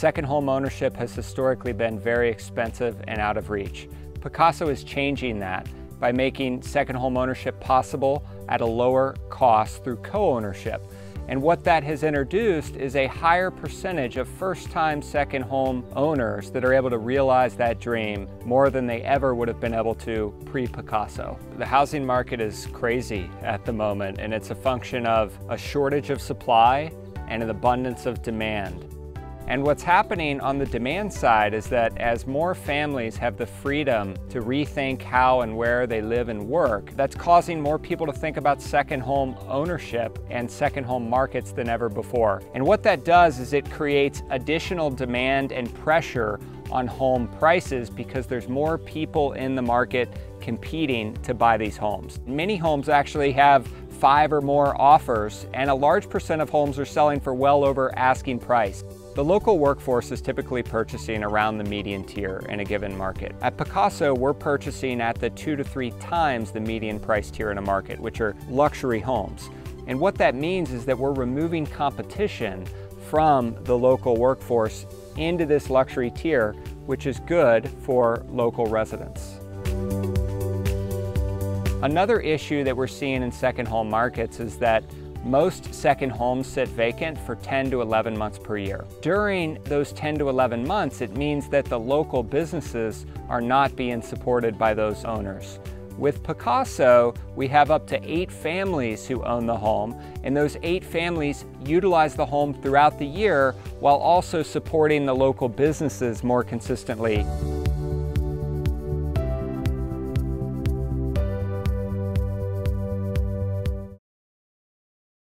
second home ownership has historically been very expensive and out of reach. Pacaso is changing that by making second home ownership possible at a lower cost through co-ownership. And what that has introduced is a higher percentage of first-time second home owners that are able to realize that dream more than they ever would have been able to pre-Pacaso. The housing market is crazy at the moment, and it's a function of a shortage of supply and an abundance of demand. And what's happening on the demand side is that as more families have the freedom to rethink how and where they live and work, that's causing more people to think about second home ownership and second home markets than ever before. And what that does is it creates additional demand and pressure on home prices because there's more people in the market competing to buy these homes. Many homes actually have five or more offers and a large percent of homes are selling for well over asking price. The local workforce is typically purchasing around the median tier in a given market. At Pacaso, we're purchasing at the two to three times the median price tier in a market, which are luxury homes. And what that means is that we're removing competition from the local workforce into this luxury tier, which is good for local residents. Another issue that we're seeing in second home markets is that most second homes sit vacant for 10 to 11 months per year. During those 10 to 11 months, it means that the local businesses are not being supported by those owners. With Pacaso, we have up to eight families who own the home, and those eight families utilize the home throughout the year while also supporting the local businesses more consistently.